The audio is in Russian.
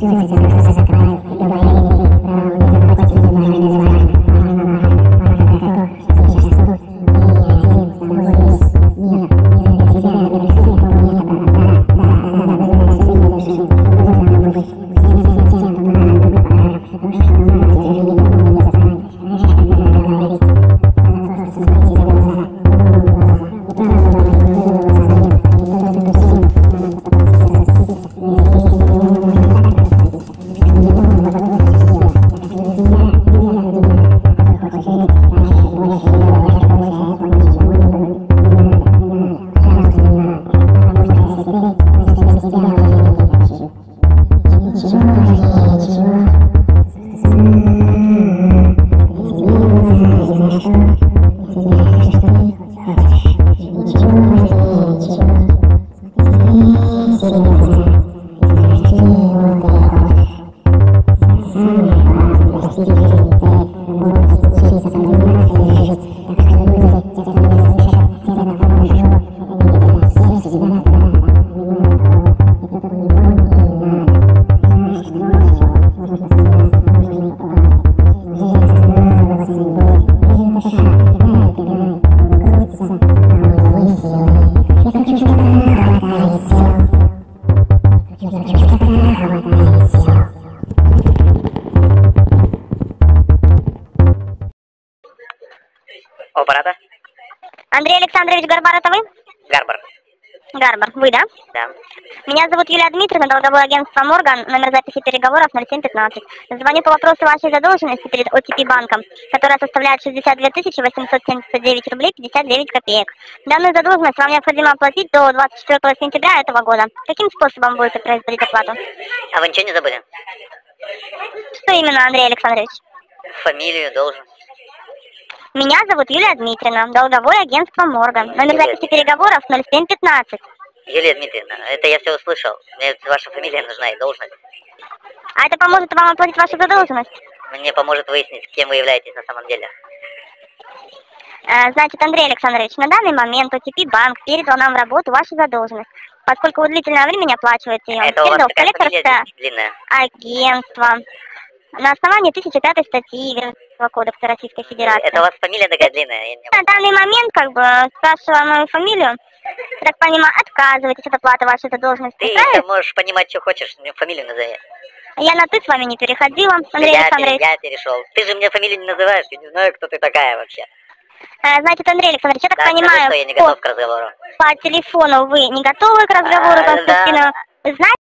Yeah. Оператор? Андрей Александрович Гарбар, это вы? Гарбар. Гарбар, вы, да? Да. Меня зовут Юлия Дмитриевна, долговое агентство Морган, номер записи переговоров 0715. Звоню по вопросу вашей задолженности перед ОТП банком, которая составляет 62 879 рублей 59 копеек. Данную задолженность вам необходимо оплатить до 24 сентября этого года. Каким способом будете производить оплату? А вы ничего не забыли? Что именно, Андрей Александрович? Фамилию должен. Меня зовут Юлия Дмитриевна, долговое агентство Морган, номер записи переговоров 0715. Юлия Дмитриевна, это я все услышал. Мне ваша фамилия нужна и должность. А это поможет вам оплатить вашу задолженность? Мне поможет выяснить, кем вы являетесь на самом деле. Э, Значит, Андрей Александрович, на данный момент ОТП банк передал нам в работу вашу задолженность, поскольку вы длительное время не оплачиваете ее. Это у вас Передал коллекторское агентство на основании 1005 статьи Гражданского кодекса Российской Федерации. Это у вас фамилия такая длинная. я не- На данный момент, как бы, спрашивая мою фамилию, так понимаю, отказываетесь от оплаты вашей задолженности. Ты правильно? можешь понимать, что хочешь, мне фамилию назови. Я на «ты» с вами не переходила, Андрей я, Александрович. я перешел. Ты же мне фамилию не называешь, я не знаю, кто ты такая вообще. Э, Значит, Андрей Александрович, я так Да, скажи, понимаю, что я не по, готов к разговору. по телефону вы не готовы к разговору А, да. конструктивному. Знаете,